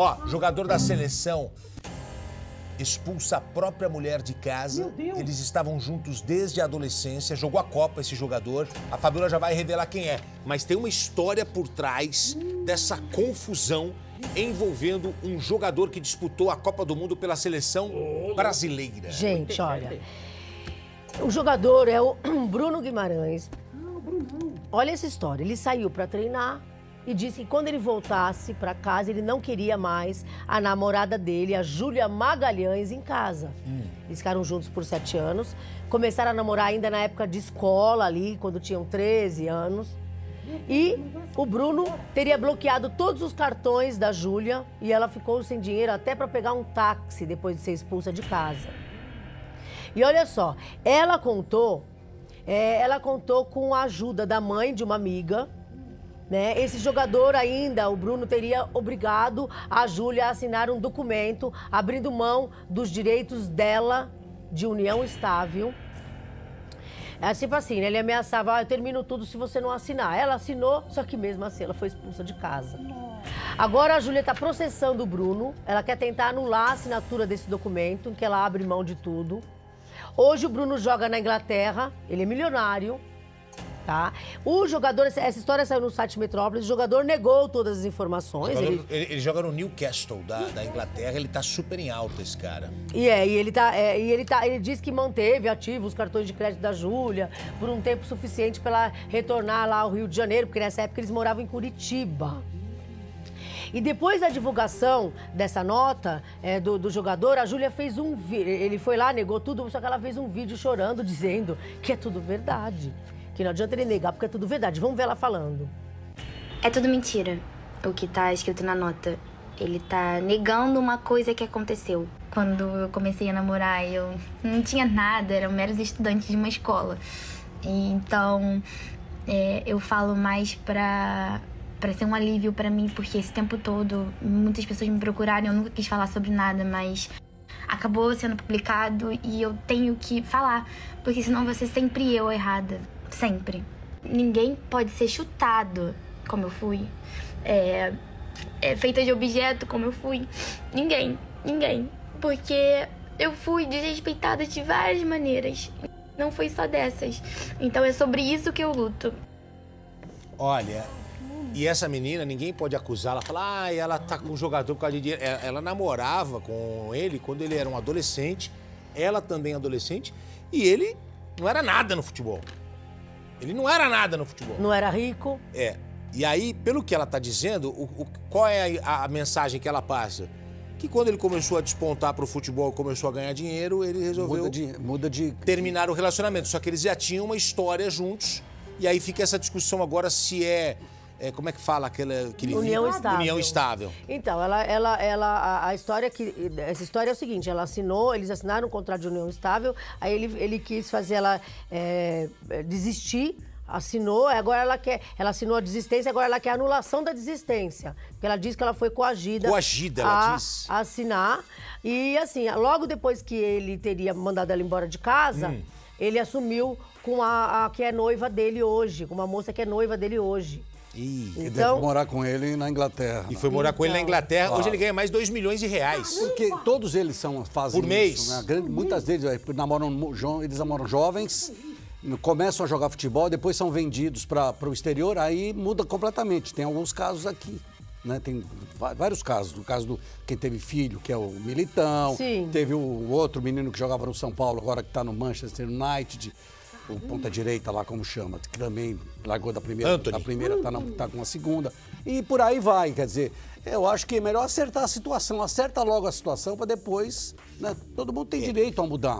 Ó, jogador da seleção expulsa a própria mulher de casa. Eles estavam juntos desde a adolescência. Jogou a Copa esse jogador. A Fabiola já vai revelar quem é. Mas tem uma história por trás dessa confusão envolvendo um jogador que disputou a Copa do Mundo pela seleção brasileira. Gente, olha. O jogador é o Bruno Guimarães. Olha essa história. Ele saiu para treinar e disse que quando ele voltasse para casa, ele não queria mais a namorada dele, a Júlia Magalhães, em casa. Eles ficaram juntos por sete anos. Começaram a namorar ainda na época de escola ali, quando tinham 13 anos. E o Bruno teria bloqueado todos os cartões da Júlia e ela ficou sem dinheiro até para pegar um táxi depois de ser expulsa de casa. E olha só, ela contou, é, ela contou com a ajuda da mãe de uma amiga. Né? Esse jogador ainda, o Bruno, teria obrigado a Júlia a assinar um documento abrindo mão dos direitos dela de união estável. É tipo assim, né? ele ameaçava, ah, eu termino tudo se você não assinar. Ela assinou, só que mesmo assim ela foi expulsa de casa. Agora a Júlia está processando o Bruno, ela quer tentar anular a assinatura desse documento, que ela abre mão de tudo. Hoje o Bruno joga na Inglaterra, ele é milionário, tá? O jogador, essa história saiu no site Metrópolis, o jogador negou todas as informações. Jogador- ele- ele, ele joga no Newcastle da, da Inglaterra, ele tá super em alta, esse cara. E é, e ele tá, é, e ele tá, ele diz que manteve ativos os cartões de crédito da Júlia por um tempo suficiente para ela retornar lá ao Rio de Janeiro, porque nessa época eles moravam em Curitiba. E depois da divulgação dessa nota é, do, do jogador, a Júlia fez um vídeo. Ele foi lá, negou tudo, só que ela fez um vídeo chorando, dizendo que é tudo verdade. Que não adianta ele negar, porque é tudo verdade. Vamos ver ela falando. É tudo mentira o que tá escrito na nota. Ele tá negando uma coisa que aconteceu. Quando eu comecei a namorar, eu não tinha nada, eram meros estudantes de uma escola. E então, é, eu falo mais pra, pra ser um alívio pra mim, porque esse tempo todo muitas pessoas me procuraram, eu nunca quis falar sobre nada, mas acabou sendo publicado e eu tenho que falar, porque senão vai ser sempre eu errada. Sempre. Ninguém pode ser chutado como eu fui. É, é feita de objeto como eu fui. Ninguém, ninguém. Porque eu fui desrespeitada de várias maneiras. Não foi só dessas. Então é sobre isso que eu luto. Olha, e essa menina, ninguém pode acusá-la, falar, ah, ela tá com o jogador por causa de dinheiro. Ela, ela namorava com ele quando ele era um adolescente, ela também adolescente, e ele não era nada no futebol. Ele não era nada no futebol. Não era rico. É. E aí, pelo que ela tá dizendo, o, o- qual é a, a mensagem que ela passa? Que quando ele começou a despontar pro futebol, começou a ganhar dinheiro, ele resolveu Muda de, muda de. terminar o relacionamento. Só que eles já tinham uma história juntos. E aí fica essa discussão agora se é. É, como é que fala aquela, aquele União vídeo? estável. União estável. Então, ela, ela, ela, a, a história que. Essa história é o seguinte: ela assinou, eles assinaram um contrato de união estável, aí ele, ele quis fazer ela é, é, desistir. Assinou, agora ela quer. Ela assinou a desistência, agora ela quer a anulação da desistência. Porque ela diz que ela foi coagida. Coagida, ela a, diz. a assinar. E assim, logo depois que ele teria mandado ela embora de casa, Hum. Ele assumiu com a, a que é noiva dele hoje, com uma moça que é noiva dele hoje. Ih, Ele Então- deve morar com ele na Inglaterra. E foi morar com ele na Então. Inglaterra. Hoje Claro. ele ganha mais 2 milhões de reais. Porque todos eles são, fazem Por mês. isso, né? Grande- Muitas vezes eh, namoram, jo- eles namoram jovens, começam a jogar futebol, depois são vendidos para o exterior, aí muda completamente. Tem alguns casos aqui. Né? Tem vários casos. No caso do quem teve filho, que é o Militão. Sim. Teve o outro menino que jogava no São Paulo, agora que está no Manchester United. O ponta direita lá, como chama, que também largou da primeira, Anthony. da primeira tá, na- tá com a segunda. E por aí vai, quer dizer, eu acho que é melhor acertar a situação, acerta logo a situação para depois, né? Todo mundo tem direito a mudar.